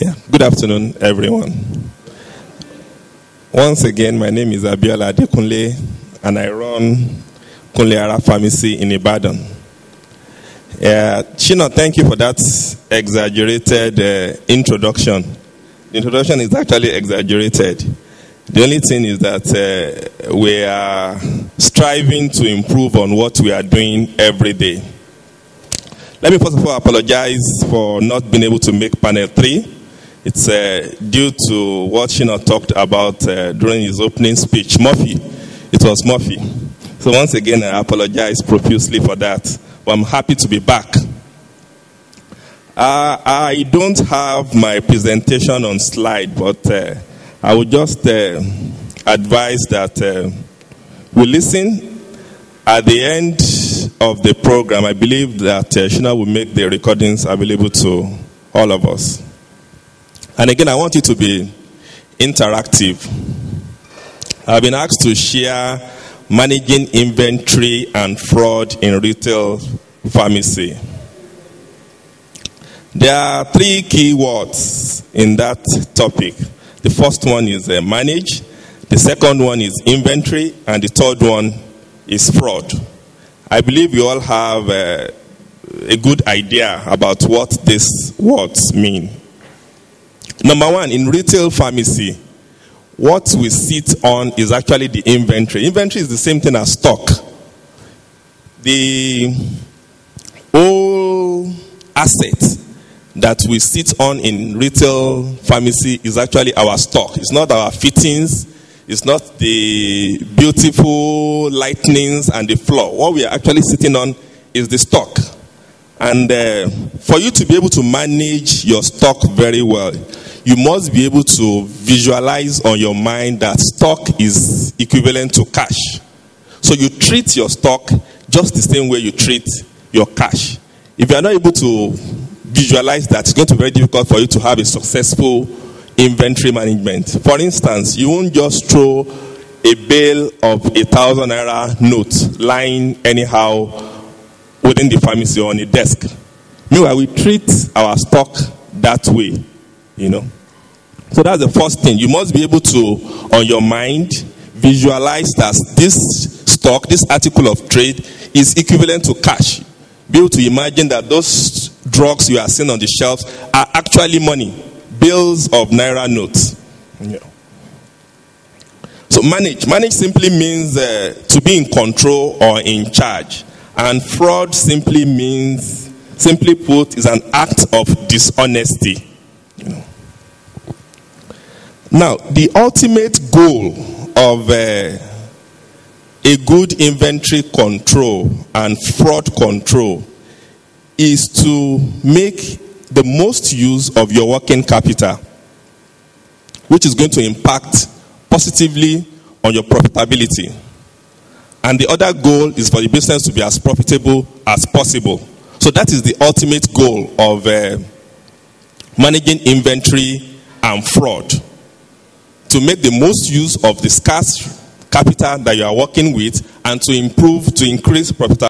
Yeah. Good afternoon, everyone. Once again, my name is Abiola Adekunle, and I run Kunle Pharmacy in Ibadan. Chino, thank you for that exaggerated uh, introduction. The introduction is actually exaggerated. The only thing is that uh, we are striving to improve on what we are doing every day. Let me first of all apologize for not being able to make panel three. It's uh, due to what Shina talked about uh, during his opening speech. Murphy, it was Murphy. So once again, I apologize profusely for that. But I'm happy to be back. Uh, I don't have my presentation on slide, but uh, I would just uh, advise that uh, we listen at the end of the program, I believe that Shina will make the recordings available to all of us. And again, I want you to be interactive. I've been asked to share managing inventory and fraud in retail pharmacy. There are three key words in that topic. The first one is uh, manage, the second one is inventory, and the third one is fraud. I believe you all have uh, a good idea about what these words mean. Number one, in retail pharmacy, what we sit on is actually the inventory. Inventory is the same thing as stock. The whole asset that we sit on in retail pharmacy is actually our stock. It's not our fittings, it's not the beautiful lightnings and the floor. What we are actually sitting on is the stock. And uh, for you to be able to manage your stock very well, you must be able to visualize on your mind that stock is equivalent to cash. So you treat your stock just the same way you treat your cash. If you are not able to visualize that, it's going to be very difficult for you to have a successful inventory management. For instance, you won't just throw a bale of a thousand naira note lying anyhow within the pharmacy on a desk. Meanwhile, we treat our stock that way, you know. So that's the first thing. You must be able to, on your mind, visualize that this stock, this article of trade, is equivalent to cash. Be able to imagine that those drugs you are seeing on the shelves are actually money bills of naira notes. Yeah. So manage. Manage simply means uh, to be in control or in charge. And fraud simply means, simply put, is an act of dishonesty. Now, the ultimate goal of uh, a good inventory control and fraud control is to make the most use of your working capital, which is going to impact positively on your profitability. And the other goal is for the business to be as profitable as possible. So that is the ultimate goal of uh, managing inventory and fraud. To make the most use of the scarce capital that you are working with and to improve, to increase profitability.